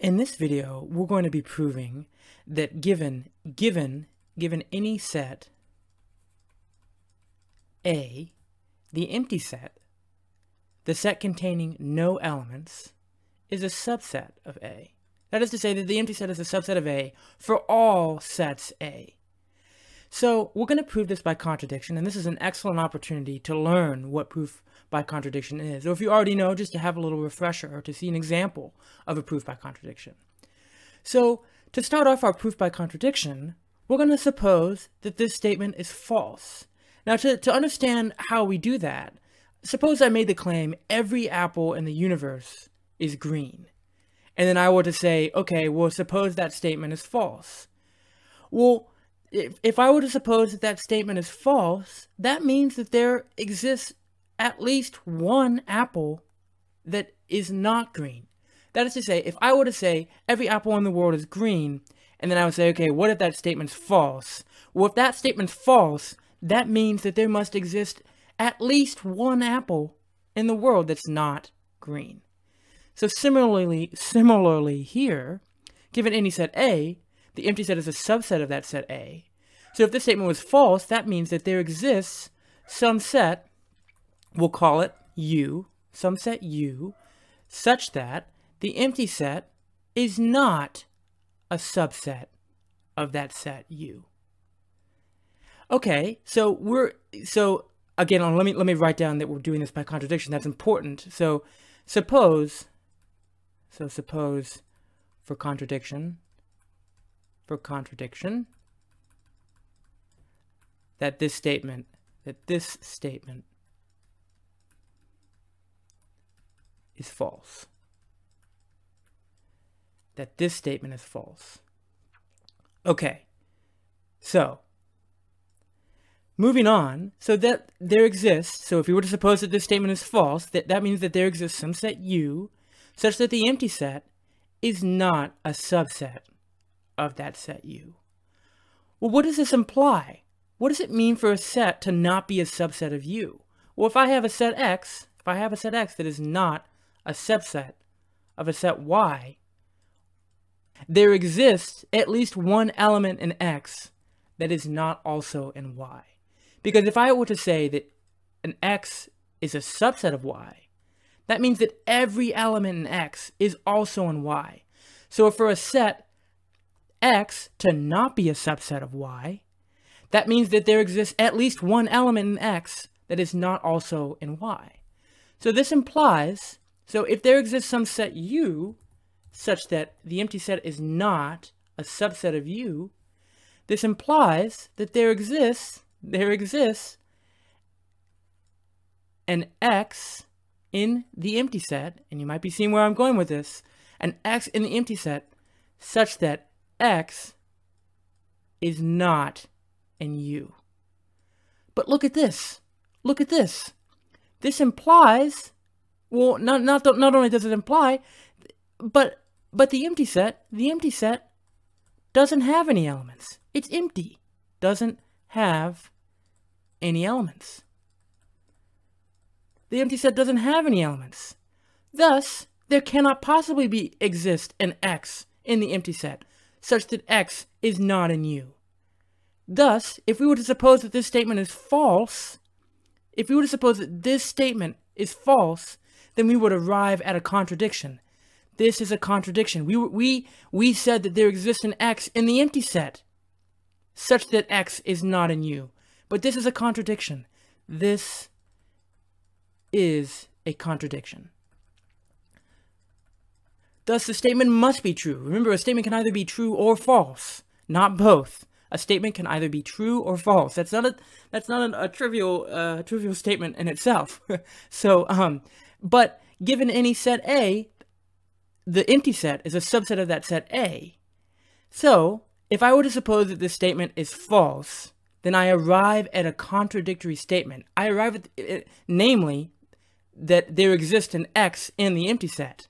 In this video, we're going to be proving that given, given, given any set A, the empty set, the set containing no elements, is a subset of A. That is to say that the empty set is a subset of A for all sets A. So we're going to prove this by contradiction, and this is an excellent opportunity to learn what proof by contradiction is. Or if you already know, just to have a little refresher or to see an example of a proof by contradiction. So to start off our proof by contradiction, we're going to suppose that this statement is false. Now to, to understand how we do that, suppose I made the claim every apple in the universe is green. And then I were to say, okay, well, suppose that statement is false. Well, if, if I were to suppose that that statement is false, that means that there exists at least one apple that is not green. That is to say, if I were to say every apple in the world is green, and then I would say, okay, what if that statement's false? Well, if that statement's false, that means that there must exist at least one apple in the world that's not green. So similarly, similarly here, given any set A, the empty set is a subset of that set A. So if this statement was false, that means that there exists some set, we'll call it U, some set U, such that the empty set is not a subset of that set U. Okay, so we're so again, let me let me write down that we're doing this by contradiction. That's important. So suppose so suppose for contradiction for contradiction that this statement, that this statement is false. That this statement is false. Okay, so moving on, so that there exists, so if we were to suppose that this statement is false, that, that means that there exists some set U such that the empty set is not a subset of that set U. Well, what does this imply? What does it mean for a set to not be a subset of U? Well, if I have a set X, if I have a set X that is not a subset of a set Y, there exists at least one element in X that is not also in Y. Because if I were to say that an X is a subset of Y, that means that every element in X is also in Y. So for a set X to not be a subset of Y, that means that there exists at least one element in X that is not also in Y. So this implies, so if there exists some set U such that the empty set is not a subset of U, this implies that there exists, there exists an X in the empty set, and you might be seeing where I'm going with this, an X in the empty set such that X is not in U. But look at this. Look at this. This implies, well, not, not, not only does it imply, but, but the empty set, the empty set doesn't have any elements. It's empty. Doesn't have any elements. The empty set doesn't have any elements. Thus, there cannot possibly be exist an X in the empty set such that X is not in U. Thus, if we were to suppose that this statement is false, if we were to suppose that this statement is false, then we would arrive at a contradiction. This is a contradiction. We, we, we said that there exists an X in the empty set, such that X is not in U. But this is a contradiction. This is a contradiction. Thus, the statement must be true. Remember, a statement can either be true or false, not both. A statement can either be true or false. That's not a that's not a, a trivial uh, trivial statement in itself. so, um, but given any set A, the empty set is a subset of that set A. So, if I were to suppose that this statement is false, then I arrive at a contradictory statement. I arrive at, uh, namely, that there exists an X in the empty set.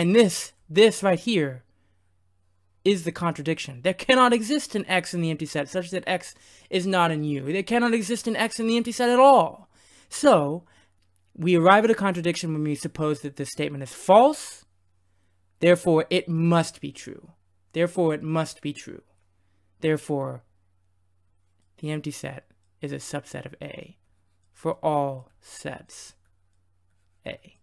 And this, this right here, is the contradiction. There cannot exist an X in the empty set such that X is not in U. There cannot exist an X in the empty set at all. So, we arrive at a contradiction when we suppose that this statement is false, Therefore, it must be true. Therefore, it must be true. Therefore, the empty set is a subset of A for all sets A.